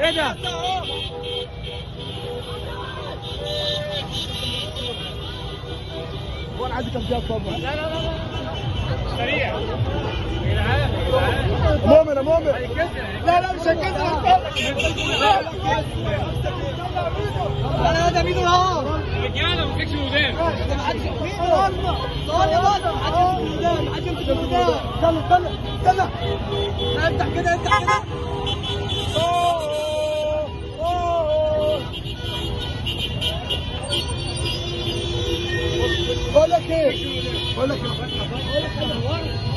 إيه ده؟ وأنا عندي كم جاب طبعا لا لا لا. سريع. يا جدعان مؤمن. يا مؤمن لا لا مش هيكسر لا لا ده مين اهو رجاله ما تمسكش قدام ما حدش صور يا بابا ما حدش يمسك قدام ما حدش يمسك قدام استنى استنى استنى افتح كده افتح كده. olha aqui. Olha aqui. Olha aqui.